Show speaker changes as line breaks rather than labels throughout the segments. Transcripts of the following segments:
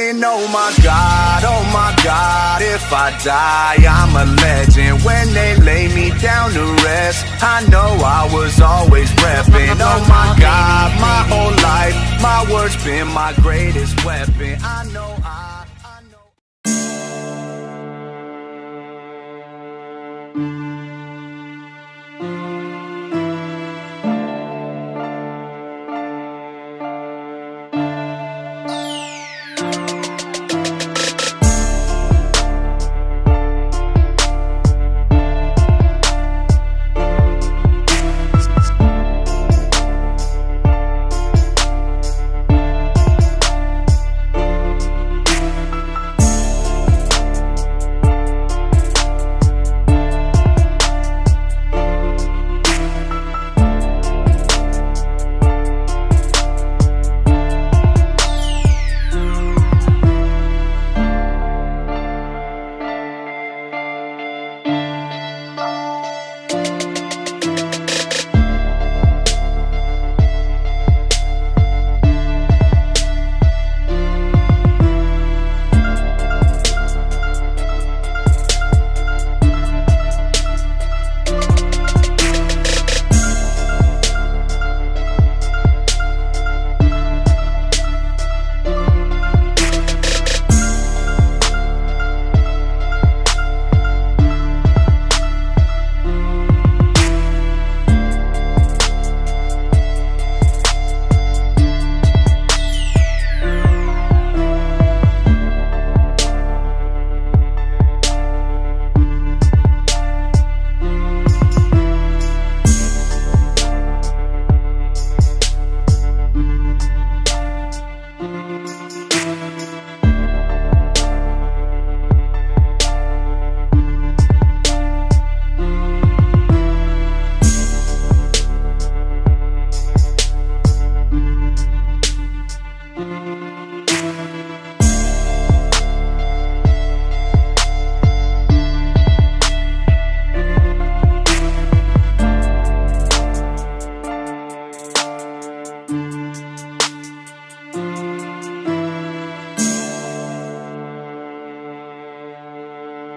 And oh my God, oh my God, if I die, I'm a legend. When they lay me down to rest, I know I was always repping. Oh my God, my whole life, my words been my greatest weapon. I know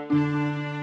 Música